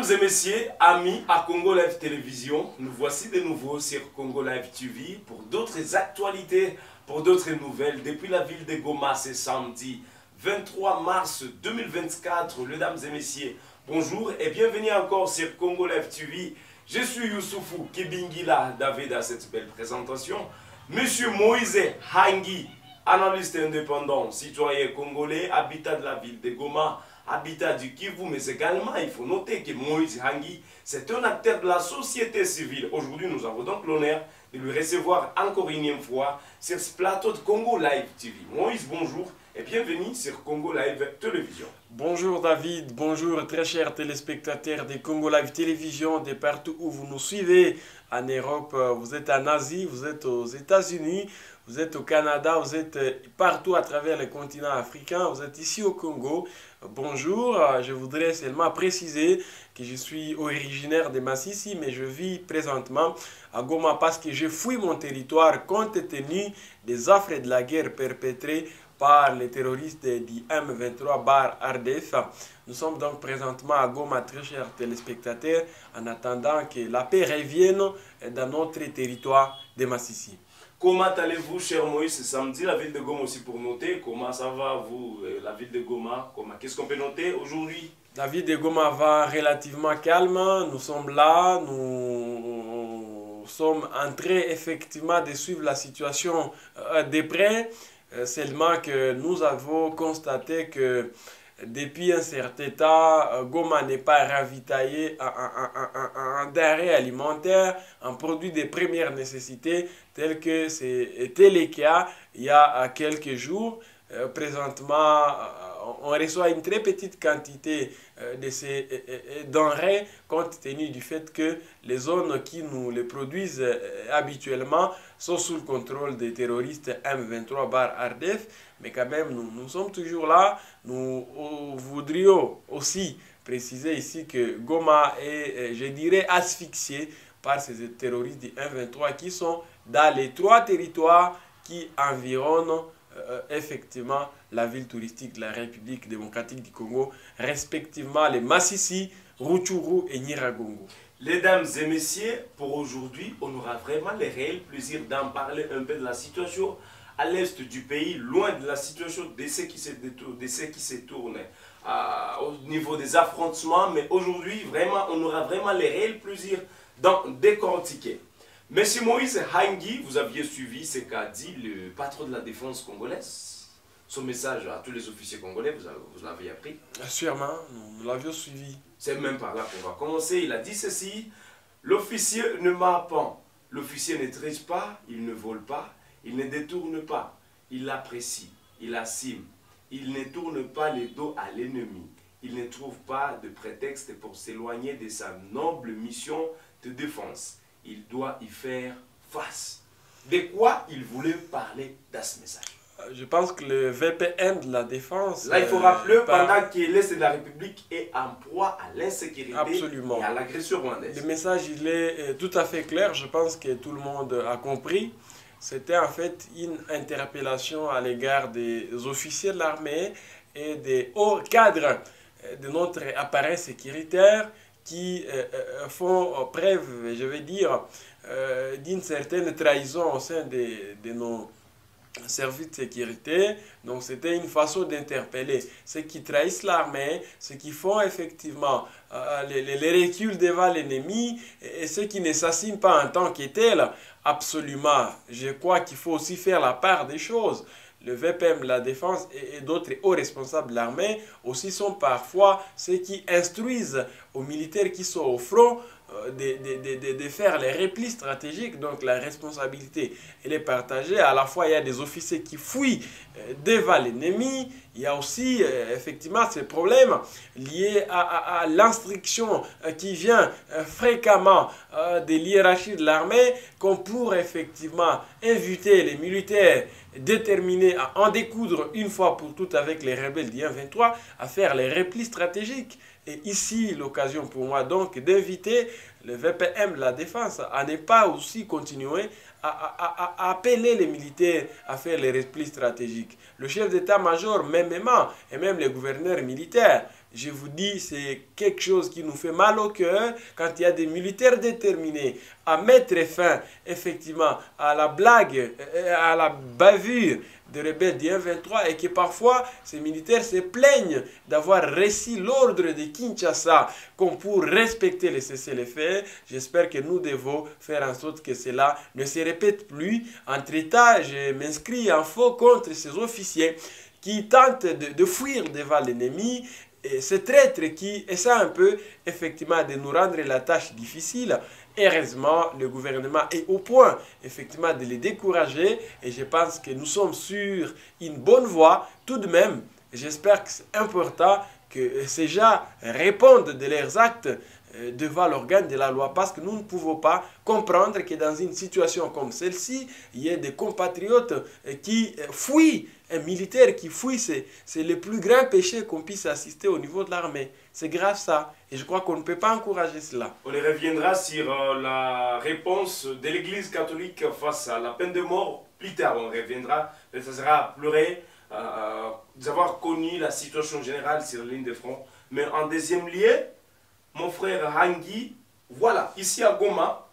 Mesdames et messieurs, amis à Congo Live Télévision, nous voici de nouveau sur Congo Live TV pour d'autres actualités, pour d'autres nouvelles. Depuis la ville de Goma, c'est samedi 23 mars 2024. Mesdames et messieurs, bonjour et bienvenue encore sur Congo Live TV. Je suis Youssoufou Kibingila David à cette belle présentation. Monsieur Moïse Hangi, analyste indépendant, citoyen congolais, habitat de la ville de Goma, habitat du Kivu, mais également, il faut noter que Moïse Hangi, c'est un acteur de la société civile. Aujourd'hui, nous avons donc l'honneur de lui recevoir encore une fois sur ce plateau de Congo Live TV. Moïse, bonjour et bienvenue sur Congo Live Télévision. Bonjour David, bonjour très chers téléspectateurs de Congo Live Télévision, de partout où vous nous suivez, en Europe, vous êtes en Asie, vous êtes aux États-Unis, vous êtes au Canada, vous êtes partout à travers le continent africain, vous êtes ici au Congo. Bonjour, je voudrais seulement préciser que je suis originaire de Massissi, mais je vis présentement à Goma parce que je fouille mon territoire compte tenu des affres de la guerre perpétrées par les terroristes du M23 bar RDF. Nous sommes donc présentement à Goma, très chers téléspectateurs, en attendant que la paix revienne dans notre territoire de Massissi. Comment allez-vous, cher Moïse, samedi, la ville de Goma aussi pour noter. Comment ça va, vous, la ville de Goma? Qu'est-ce qu'on peut noter aujourd'hui? La ville de Goma va relativement calme. Nous sommes là, nous sommes en train effectivement de suivre la situation de près. Seulement que nous avons constaté que depuis un certain temps, Goma n'est pas ravitaillé en, denrées alimentaires, en produits de première nécessité, tel que c'était le cas il y a quelques jours. Présentement, on reçoit une très petite quantité de ces denrées compte tenu du fait que les zones qui nous les produisent habituellement sont sous le contrôle des terroristes M23 bar RDF. Mais quand même, nous, sommes toujours là. Nous voudrions aussi préciser ici que Goma est, je dirais, asphyxié par ces terroristes du M23 qui sont dans les trois territoires qui environnent euh, effectivement la ville touristique de la République démocratique du Congo, respectivement les Massissi, Rutshuru et Nyiragongo. Mesdames et messieurs, pour aujourd'hui, on aura vraiment le réel plaisir d'en parler un peu de la situation à l'est du pays, loin de la situation de ceux qui se, de ceux qui se tournent euh, au niveau des affrontements. Mais aujourd'hui, vraiment, on aura vraiment le réel plaisir d'en décortiquer. Monsieur Moïse Hangi, vous aviez suivi ce qu'a dit le patron de la défense congolaise. Son message à tous les officiers congolais, vous, l'avez appris Sûrement, nous l'avions suivi. C'est même par là qu'on va commencer. Il a dit ceci. L'officier ne ment pas, l'officier ne triche pas, il ne vole pas, il ne détourne pas, il apprécie, il assume, il ne tourne pas les dos à l'ennemi, il ne trouve pas de prétexte pour s'éloigner de sa noble mission de défense. Il doit y faire face. De quoi il voulait parler dans ce message? Je pense que le VPN de la défense. Là, il faut rappeler, euh, pendant que l'Est de la République est en proie à l'insécurité et à l'agression rwandaise. Le message, il est tout à fait clair. Je pense que tout le monde a compris. C'était en fait une interpellation à l'égard des officiers de l'armée et des hauts cadres de notre appareil sécuritaire qui font preuve, je vais dire, d'une certaine trahison au sein de, de nos service de sécurité. Donc c'était une façon d'interpeller ceux qui trahissent l'armée, ceux qui font effectivement euh, les, les, reculs devant l'ennemi et, ceux qui ne s'assignent pas en tant que tel. Absolument, je crois qu'il faut aussi faire la part des choses. Le VPM, la défense et d'autres hauts responsables de l'armée aussi sont parfois ceux qui instruisent aux militaires qui sont au front de, de, faire les replis stratégiques, donc la responsabilité, elle est partagée. À la fois, il y a des officiers qui fouillent devant l'ennemi, il y a aussi effectivement ces problèmes liés à, à, l'instruction qui vient fréquemment de l'hierarchie de l'armée, qu'on pourrait effectivement inviter les militaires déterminés à en découdre une fois pour toutes avec les rebelles du 23 à faire les replis stratégiques. Et ici, l'occasion pour moi donc d'inviter le VPM la défense à ne pas aussi continuer à, à, appeler les militaires à faire les replis stratégiques. Le chef d'état-major, mêmement, et même les gouverneurs militaires, je vous dis, c'est quelque chose qui nous fait mal au cœur quand il y a des militaires déterminés à mettre fin effectivement à la blague, euh, à la bavure de rebelles du 23 et que parfois ces militaires se plaignent d'avoir réussi l'ordre de Kinshasa comme pour respecter les cessez-le-feu. J'espère que nous devons faire en sorte que cela ne se répète plus. Entre-temps, je m'inscris en faux contre ces officiers qui tentent de, fuir devant l'ennemi ce traître qui essaie un peu effectivement de nous rendre la tâche difficile. Heureusement, le gouvernement est au point effectivement de les décourager et je pense que nous sommes sur une bonne voie. Tout de même, j'espère que c'est important que ces gens répondent de leurs actes euh, devant l'organe de la loi parce que nous ne pouvons pas comprendre que dans une situation comme celle-ci, il y ait des compatriotes euh, qui euh, fuient un militaire qui fuit, c'est le plus grand péché qu'on puisse assister au niveau de l'armée. C'est grave ça. Et je crois qu'on ne peut pas encourager cela. On y reviendra sur euh, la réponse de l'Église catholique face à la peine de mort. Plus tard, on reviendra. Ça sera pleurer euh, d'avoir connu la situation générale sur la ligne de front. Mais en deuxième lieu, mon frère Hangi, voilà, ici à Goma,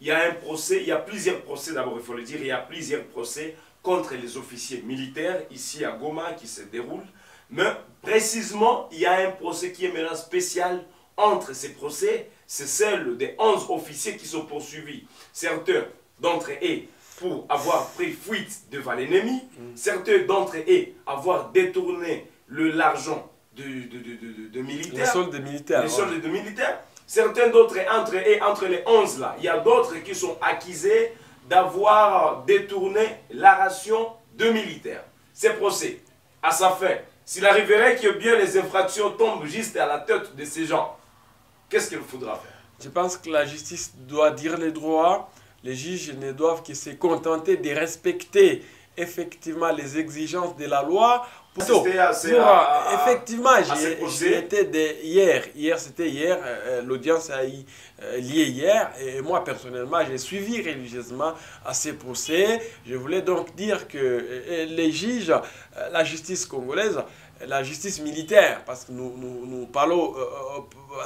il y a un procès, il y a plusieurs procès d'abord, il faut le dire, il y a plusieurs procès contre les officiers militaires ici à Goma qui se déroule. Mais précisément, il y a un procès qui est maintenant spécial entre ces procès. C'est celle des 11 officiers qui sont poursuivis. Certains d'entre eux pour avoir pris fuite devant l'ennemi. Mm. Certains d'entre eux avoir détourné l'argent de, de, de, de, militaires. Les soldes de militaires. Les soldes de militaires. Certains d'autres entre eux, entre les 11 là, il y a d'autres qui sont accusés d'avoir détourné la ration de militaires. Ces procès, à sa fin, s'il arriverait que bien les infractions tombent juste à la tête de ces gens, qu'est-ce qu'il faudra faire? Je pense que la justice doit dire les droits. Les juges ne doivent que se contenter de respecter effectivement les exigences de la loi effectivement, j'y étais hier. Hier, c'était hier. Euh, euh, l'audience a eu euh, lié hier. Et moi, personnellement, j'ai suivi religieusement à ces procès. Je voulais donc dire que les juges, la justice congolaise, la justice militaire, parce que nous, nous, nous parlons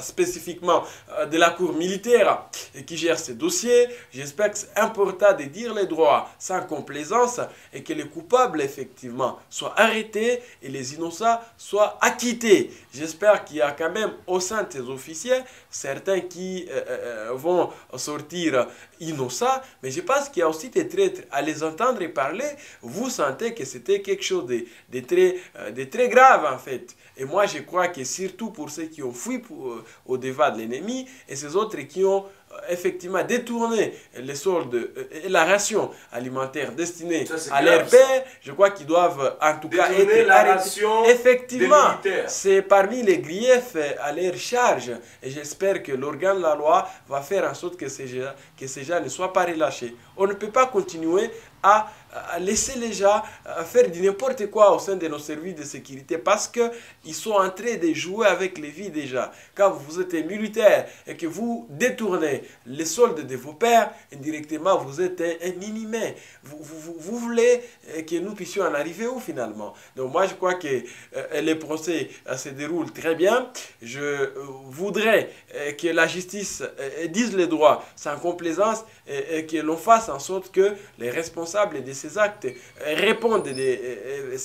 spécifiquement de la Cour militaire qui gère ces dossiers. J'espère que c'est important de dire les droits sans complaisance et que les coupables, effectivement, soient arrêtés et les innocents soient acquittés. J'espère qu'il y a quand même au sein de ces officiers certains qui euh, euh, euh, vont sortir innocents, mais je pense qu'il y a aussi des traîtres. À les entendre parler, vous sentez que c'était quelque chose de, de, très, de très grave en fait. Et moi je crois que surtout pour ceux qui ont fui pour, au devant de l'ennemi et ces autres qui ont effectivement détourner les soldes euh, et la ration alimentaire destinée à leur père, je crois qu'ils doivent en tout cas être la ration Effectivement, c'est parmi les griefs à leur charge. Et j'espère que l'organe de la loi va faire en sorte que ces, gens, que ces gens ne soient pas relâchés. On ne peut pas continuer à, laisser les gens faire du n'importe quoi au sein de nos services de sécurité parce qu'ils sont en train de jouer avec les vies déjà. Quand vous êtes militaire et que vous détournez les soldes de vos pères, indirectement, vous êtes un, inhumain. Vous, vous, vous, voulez euh, que nous puissions en arriver où finalement? Donc moi, je crois que euh, les procès euh, se déroulent très bien. Je voudrais que la justice dise les droits sans complaisance et que l'on fasse en sorte que les responsables de ces actes répondent de,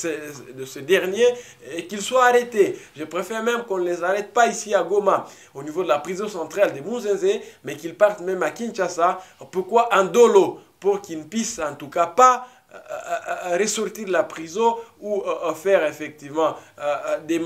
ce dernier qu'ils soient arrêtés. Je préfère même qu'on ne les arrête pas ici à Goma, au niveau de la prison centrale de Mouzenzé, mais qu'ils partent même à Kinshasa. Pourquoi en dolo? Pour qu'ils ne puissent en tout cas pas euh, euh, euh, ressortir de la prison ou faire effectivement des,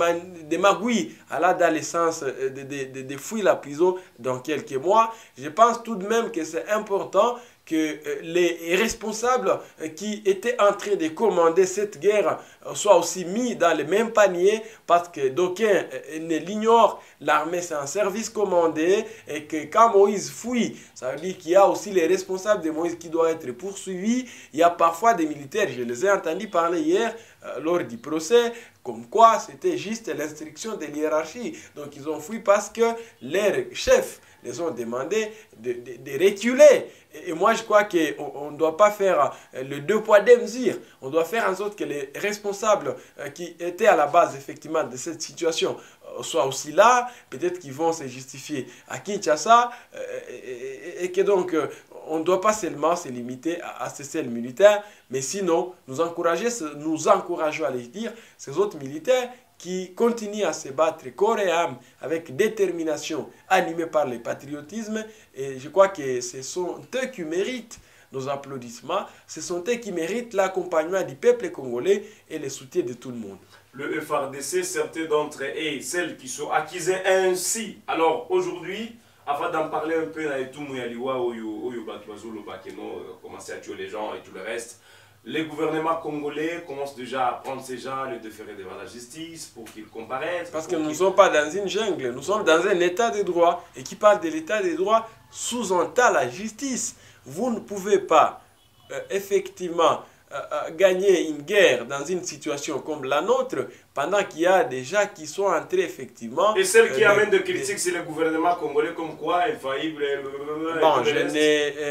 magouilles à l'adolescence de, de, de, la prison dans quelques mois. Je pense tout de même que c'est important que euh, les responsables euh, qui étaient en train de commander cette guerre euh, soient aussi mis dans le même panier parce que d'aucuns ne l'ignorent. L'armée, c'est un service commandé et que quand Moïse fuit, ça veut dire qu'il y a aussi les responsables de Moïse qui doivent être poursuivis. Il y a parfois des militaires, je les ai entendus parler hier lors du procès, comme quoi c'était juste l'instruction de l'hierarchie. Donc ils ont fui parce que leurs chefs les ont demandé de, de, de reculer. Et moi, je crois qu'on ne doit pas faire euh, le deux poids, deux mesures. On doit faire en sorte que les responsables euh, qui étaient à la base, effectivement, de cette situation euh, soient aussi là, peut-être qu'ils vont se justifier à Kinshasa, et, que donc on ne doit pas seulement se limiter à, ces celles militaires, mais sinon nous, encourager, nous encourageons à les dire, ces autres militaires qui continuent à se battre corps et âme avec détermination, animés par le patriotisme. Et je crois que ce sont eux qui méritent nos applaudissements. Ce sont eux qui méritent l'accompagnement du peuple congolais et le soutien de tout le monde. Le FRDC, certains d'entre eux et celles qui sont acquisées ainsi. Alors aujourd'hui, avant d'en parler un peu, tout commencer à tuer les gens et tout le reste, les gouvernements congolais commencent déjà à prendre ces gens, les déférer devant la justice pour qu'ils comparaissent. Parce que nous ne sommes pas dans une jungle, nous sommes dans un état de droit. Et qui parle de l'état de droit sous-entend la justice. Vous ne pouvez pas, euh, effectivement, euh, euh, gagner une guerre dans une situation comme la nôtre pendant qu'il y a des gens qui sont entrés effectivement. Et celle qui amène de critiques, c'est le gouvernement congolais comme quoi infaillible. Bon, je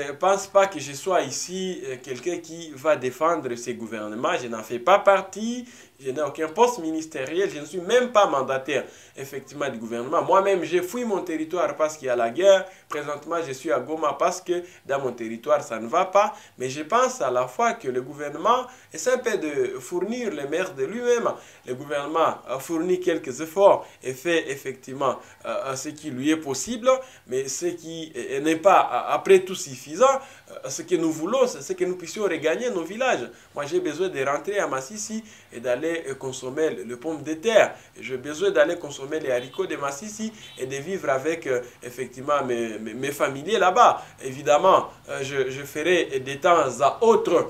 ne pense pas que je sois ici quelqu'un qui va défendre ces gouvernements. Je n'en fais pas partie. Je n'ai aucun poste ministériel. Je ne suis même pas mandataire effectivement du gouvernement. Moi-même, j'ai fui mon territoire parce qu'il y a la guerre. Présentement, je suis à Goma parce que dans mon territoire, ça ne va pas. Mais je pense à la fois que le gouvernement essaie un peu de fournir les maires de lui-même. Le gouvernement a fourni quelques efforts et fait effectivement euh, ce qui lui est possible. Mais ce qui n'est pas après tout suffisant, euh, ce que nous voulons, c'est que nous puissions regagner nos villages. Moi, j'ai besoin de rentrer à Massissi et d'aller consommer le, pomme de terre. J'ai besoin d'aller consommer les haricots de Massissi et de vivre avec euh, effectivement mes, mes, familiers là-bas. Évidemment, euh, je, je, ferai des temps à autres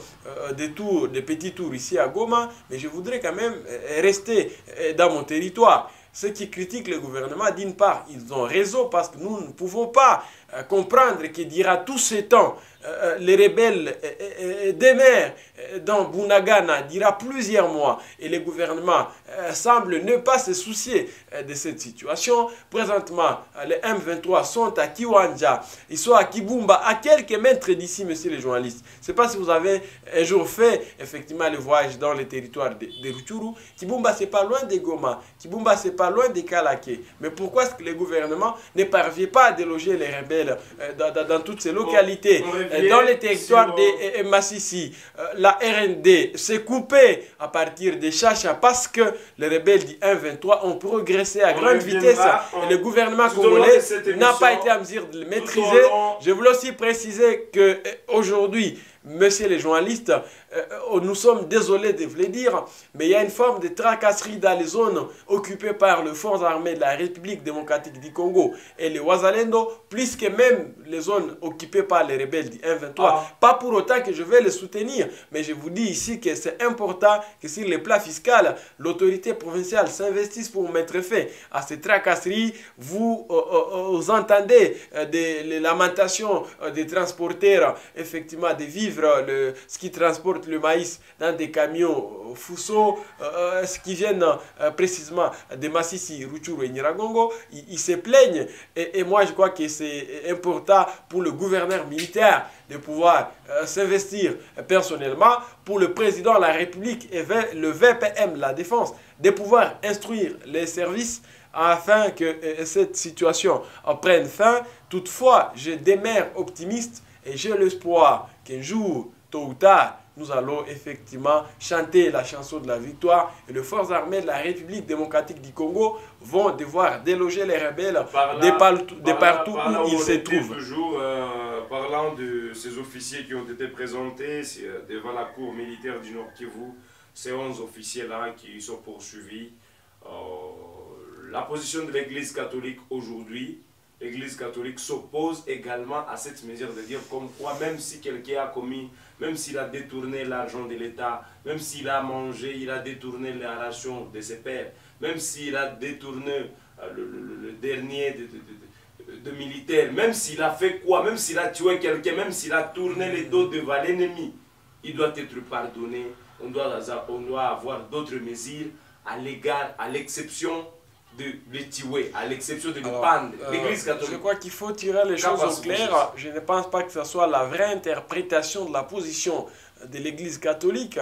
des tours, des petits tours ici à Goma, mais je voudrais quand même rester dans mon territoire. Ceux qui critiquent le gouvernement, d'une part, ils ont raison parce que nous ne pouvons pas comprendre qu'il dira tout ce temps euh, les rebelles demeurent dans Bunagana dira plusieurs mois et le gouvernement euh, semble ne pas se soucier euh, de cette situation. Présentement, les M23 sont à Kiwanja, ils sont à Kibumba, à quelques mètres d'ici, monsieur les journalistes. Je ne sais pas si vous avez un jour fait effectivement le voyage dans les territoires de, de. Kibumba, c'est pas loin de Goma. Kibumba, c'est pas loin de Kalake. Mais pourquoi est-ce que le gouvernement ne parvient pas à déloger les rebelles dans, toutes ces localités? Euh, dans les territoires de Massissi, euh, la RND s'est coupée à partir de Chacha parce que les rebelles du 1-23 ont progressé à grande vitesse. et le gouvernement congolais n'a pas été en mesure de le maîtriser. Je voulais aussi préciser qu'aujourd'hui, Monsieur les journalistes, euh, euh, nous sommes désolés de vous le dire, mais il y a une forme de tracasserie dans les zones occupées par les forces armées de la République démocratique du Congo et les Ouazalendo, plus que même les zones occupées par les rebelles du M23. Ah. Pas pour autant que je vais les soutenir, mais je vous dis ici que c'est important que sur le plan fiscal, l'autorité provinciale s'investisse pour mettre fin à ces tracasseries. Vous, euh, vous entendez des lamentations des transporteurs, effectivement, des vivres le, ce qui transporte le maïs dans des camions Fuso, euh, ce qui viennent euh, précisément de Massissi, Ruchuru et Niragongo, ils, se plaignent. Et, moi, je crois que c'est important pour le gouverneur militaire de pouvoir euh, s'investir personnellement, pour le président de la République et le VPM, la défense, de pouvoir instruire les services afin que cette situation prenne fin. Toutefois, je demeure optimiste et j'ai l'espoir qu'un jour, tôt ou tard, nous allons effectivement chanter la chanson de la victoire et les forces armées de la République démocratique du Congo vont devoir déloger les rebelles de, partout où ils se trouvent. Toujours, euh, parlant de ces officiers qui ont été présentés euh, devant la cour militaire du Nord Kivu, ces 11 officiers-là qui sont poursuivis, euh, la position de l'Église catholique aujourd'hui, l'Église catholique s'oppose également à cette mesure de dire comme quoi même si quelqu'un a commis, même s'il a détourné l'argent de l'État, même s'il a mangé, il a détourné la ration de ses pères, même s'il a détourné euh, le, dernier de, militaires, même s'il a fait quoi, même s'il a tué quelqu'un, même s'il a tourné les dos devant l'ennemi, il doit être pardonné. On doit, on doit avoir d'autres mesures à l'égard, à l'exception de les à l'exception de pendre. Euh, L'Église catholique. Je crois qu'il faut tirer les choses au clair. Je ne pense pas que ce soit la vraie interprétation de la position de l'Église catholique.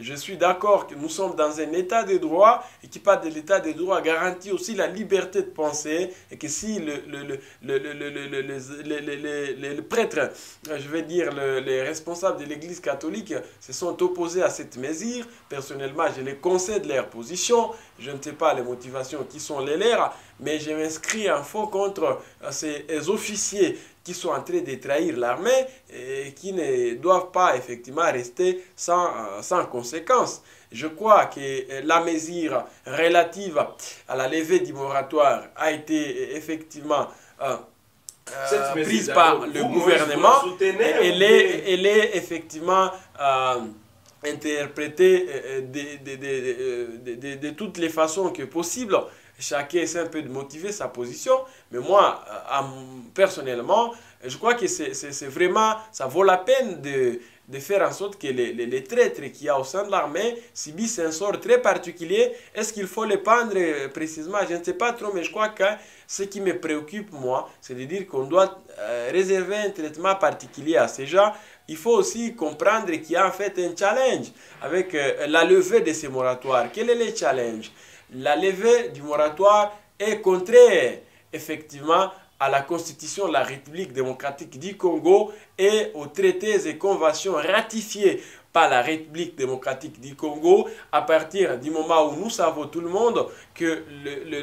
Je suis d'accord que nous sommes dans un état de droit et qui parle de l'état de droit garantit aussi la liberté de penser et que si le, le, prêtre, je vais dire les responsables de l'Église catholique se sont opposés à cette mesure, personnellement je les concède leur position, je ne sais pas les motivations qui sont les leurs, mais je m'inscris en faux contre ces officiers qui sont en train de trahir l'armée et qui ne doivent pas effectivement rester sans, euh, sans conséquence. Je crois que la mesure relative à la levée du moratoire a été effectivement euh, euh, prise par le gouvernement. Elle est, elle est effectivement interprétée de, de, de, de, toutes les façons que possible chacun essaie un peu de motiver sa position. Mais moi, euh, personnellement, je crois que c'est vraiment, ça vaut la peine de, de faire en sorte que les, les, traîtres qu'il y a au sein de l'armée subissent un sort très particulier. Est-ce qu'il faut les pendre euh, précisément? Je ne sais pas trop, mais je crois que ce qui me préoccupe, moi, c'est de dire qu'on doit euh, réserver un traitement particulier à ces gens. Il faut aussi comprendre qu'il y a en fait un challenge avec la levée de ces moratoires. Quel est le challenge? La levée du moratoire est contraire effectivement à la constitution de la République démocratique du Congo et aux traités et conventions ratifiés par la République démocratique du Congo à partir du moment où nous savons tout le monde que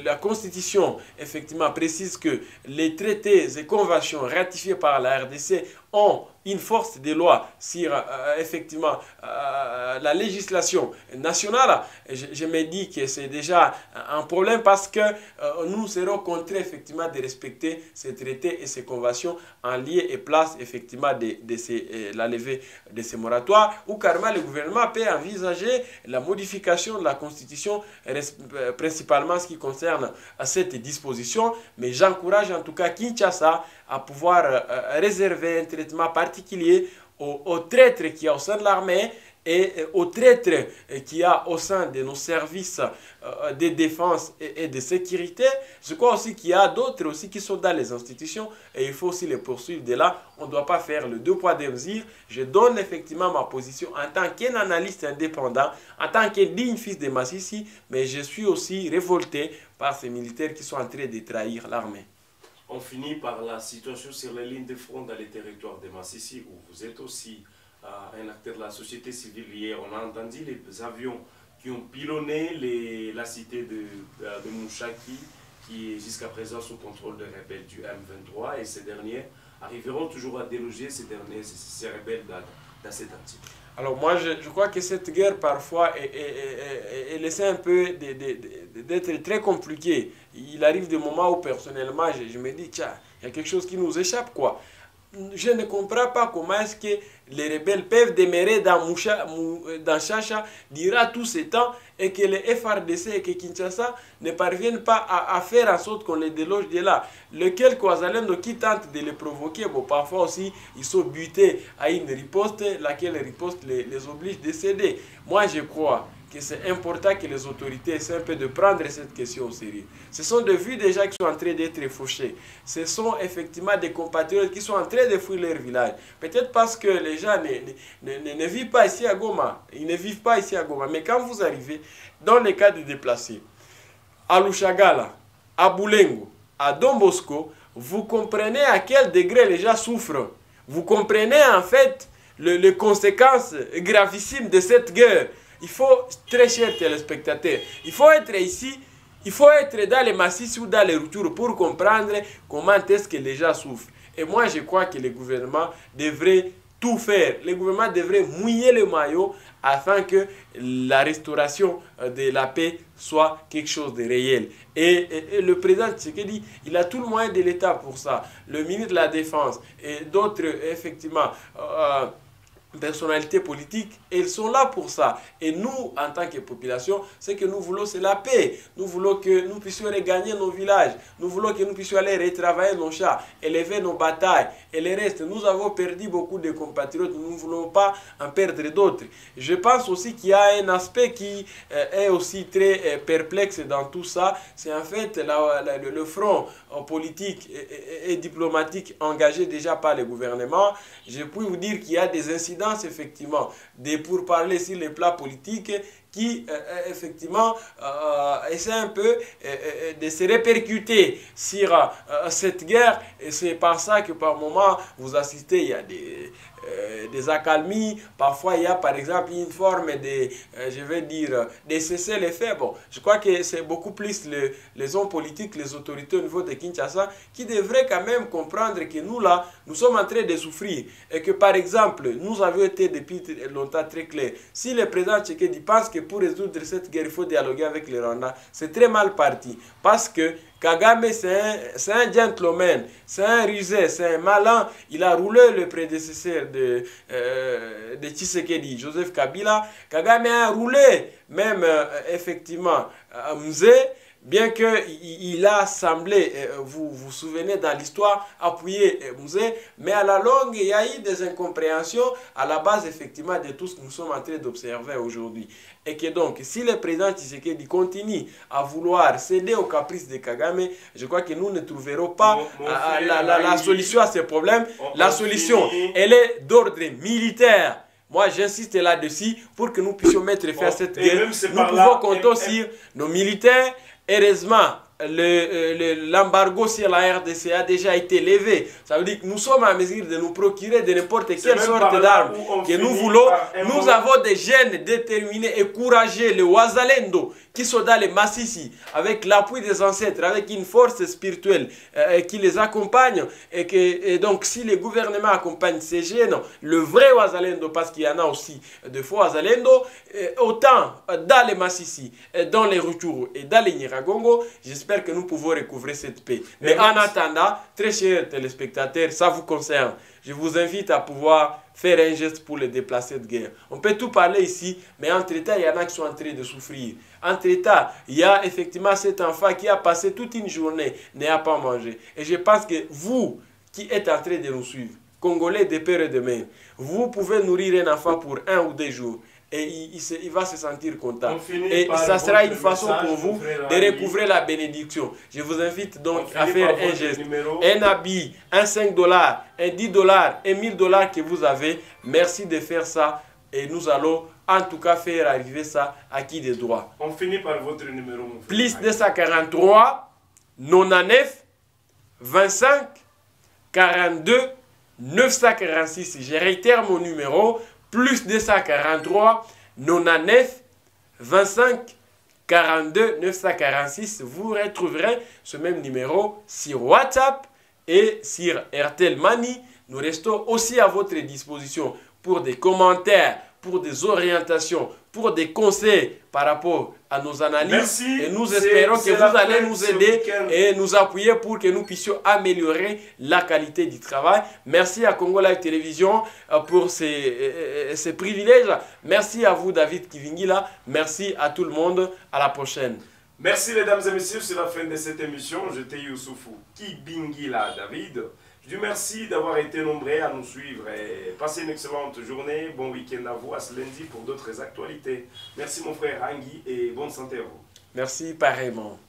la Constitution effectivement précise que les traités et conventions ratifiés par la RDC ont une force de loi sur euh, effectivement euh, la législation nationale, je, me dis que c'est déjà un problème parce que euh, nous serons contraints effectivement de respecter ces traités et ces conventions en lieu et place effectivement de, de ces, la levée de ces moratoires ou carrément le gouvernement peut envisager la modification de la constitution principalement ce qui concerne cette disposition mais j'encourage en tout cas Kinshasa à pouvoir réserver un traitement particulier aux, traîtres qui a au sein de l'armée et aux traîtres qu'il y a au sein de nos services euh, de défense et, de sécurité. Je crois aussi qu'il y a d'autres aussi qui sont dans les institutions et il faut aussi les poursuivre. De là, on ne doit pas faire le deux poids deux mesures. Je donne effectivement ma position en tant qu'analyste indépendant, en tant que digne fils de Massissi, mais je suis aussi révolté par ces militaires qui sont en train de trahir l'armée on finit par la situation sur les lignes de front dans les territoires de Massissi, où vous êtes aussi un acteur de la société civile hier. On a entendu les avions qui ont pilonné les, la cité de, de, Mouchaki, qui est jusqu'à présent sous contrôle des rebelles du M23, et ces derniers arriveront toujours à déloger ces derniers, ces, rebelles dans, cette entité. Alors moi, je, crois que cette guerre, parfois, est, est, est, est un peu d'être très compliquée. Il arrive des moments où, personnellement, je, je me dis, tiens, il y a quelque chose qui nous échappe, quoi je ne comprends pas comment est-ce que les rebelles peuvent demeurer dans, Moucha, dans Chacha durant tout ce temps et que les FRDC et que Kinshasa ne parviennent pas à, faire en sorte qu'on les déloge de là. Lequel Kwazalendo qui tente de les provoquer, bon, parfois aussi ils sont butés à une riposte, laquelle riposte les, les oblige de céder. Moi je crois que c'est important que les autorités essaient un peu de prendre cette question au sérieux. Ce sont des vues déjà qui sont en train d'être fauchées. Ce sont effectivement des compatriotes qui sont en train de fuir leur village. Peut-être parce que les gens ne, ne, ne, vivent pas ici à Goma. Ils ne vivent pas ici à Goma. Mais quand vous arrivez dans les cas de déplacés, à Lushagala, à Boulengo, à Don Bosco, vous comprenez à quel degré les gens souffrent. Vous comprenez en fait les conséquences gravissimes de cette guerre. Il faut, très chers téléspectateurs, il faut être ici, il faut être dans les massifs ou dans les retours pour comprendre comment est-ce que les gens souffrent. Et moi, je crois que le gouvernement devrait tout faire. Le gouvernement devrait mouiller le maillot afin que la restauration euh, de la paix soit quelque chose de réel. Et, le président Tshisekedi, il a tout le moyen de l'État pour ça. Le ministre de la Défense et d'autres, effectivement, euh, personnalités politiques et ils sont là pour ça. Et nous, en tant que population, ce que nous voulons, c'est la paix. Nous voulons que nous puissions regagner nos villages. Nous voulons que nous puissions aller retravailler nos chats, élever nos batailles. Et le reste, nous avons perdu beaucoup de compatriotes. Nous ne voulons pas en perdre d'autres. Je pense aussi qu'il y a un aspect qui euh, est aussi très euh, perplexe dans tout ça. C'est en fait le front euh, politique et, et, diplomatique engagé déjà par le gouvernement. Je puis vous dire qu'il y a des incidents effectivement, des pourparlers sur les plats politiques qui euh, euh, effectivement euh, essaie un peu de se répercuter sur cette guerre et c'est par ça que par moment vous assistez, il y a des, des accalmies, parfois il y a par exemple une forme de, je vais dire, de cesser les faits. Bon, je crois que c'est beaucoup plus le, les hommes politiques, les autorités au niveau de Kinshasa qui devraient quand même comprendre que nous là, nous sommes en train de souffrir et que par exemple, nous avions été depuis longtemps très clairs. Si le président Tchékédi pense que pour résoudre cette guerre, il faut dialoguer avec les Rwandais. C'est très mal parti. Parce que Kagame, c'est un, un, gentleman, c'est un rusé, c'est un malin. Il a roulé le prédécesseur de, euh, de Tshisekedi, Joseph Kabila. Kagame a roulé même euh, effectivement euh, Mzé bien qu'il a semblé, euh, vous vous souvenez dans l'histoire, appuyer euh, Mouzé, mais à la longue, il y a eu des incompréhensions à la base effectivement de tout ce que nous sommes en train d'observer aujourd'hui. Et que donc, si le président Tshisekedi continue à vouloir céder aux caprices de Kagame, je crois que nous ne trouverons pas la, la, solution à ces problèmes. La solution, elle est d'ordre militaire. Moi, j'insiste là-dessus pour que nous puissions mettre fin à cette guerre. Nous pouvons compter sur nos militaires, Heureusement, euh, l'embargo sur la RDC a déjà été levé. Ça veut dire que nous sommes en mesure de nous procurer de n'importe quelle sorte d'armes que nous voulons. Nous avons des jeunes déterminés et courageux, le Wazalendo, qui sont dans les Massissi, avec l'appui des ancêtres, avec une force spirituelle euh, qui les accompagne. Et, que, donc, si le gouvernement accompagne ces jeunes, le vrai Wazalendo, parce qu'il y en a aussi de faux Wazalendo, euh, autant dans les Massissi, dans les Rutshuru et dans les Niragongo, j'espère j'espère que nous pouvons recouvrir cette paix. Mais en attendant, très chers téléspectateurs, ça vous concerne. Je vous invite à pouvoir faire un geste pour les déplacés de guerre. On peut tout parler ici, mais entre-temps, il y en a qui sont en train de souffrir. Entre-temps, il y a effectivement cet enfant qui a passé toute une journée, n'a pas mangé. Et je pense que vous, qui êtes en train de nous suivre, Congolais de père et de mère, vous pouvez nourrir un enfant pour un ou deux jours et il, il, va se sentir content. Et ça sera une façon pour vous de recouvrir la bénédiction. Je vous invite donc à faire un geste. Un habit, un 5 dollars, un 10 dollars, un 1000 dollars que vous avez. Merci de faire ça et nous allons en tout cas faire arriver ça à qui des droits. On finit par votre numéro. Mon Plus 243 99 25 42 946. Je réitère mon numéro plus 243 99 25 42 946. Vous retrouverez ce même numéro sur WhatsApp et sur RTL Money. Nous restons aussi à votre disposition pour des commentaires, pour des orientations, pour des conseils par rapport à nos analyses. Et nous espérons que vous allez nous aider et nous appuyer pour que nous puissions améliorer la qualité du travail. Merci à Congo Live Télévision euh, pour ces, euh, ces privilèges. Merci à vous, David Kivingila. Merci à tout le monde. À la prochaine. Merci, mesdames et messieurs. C'est la fin de cette émission. J'étais Youssoufou Kibingila David. Je vous remercie d'avoir été nombreux à nous suivre et passez une excellente journée. Bon week-end à vous, à ce lundi pour d'autres actualités. Merci mon frère Angi et bonne santé à vous. Merci pareillement.